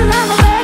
everybody just around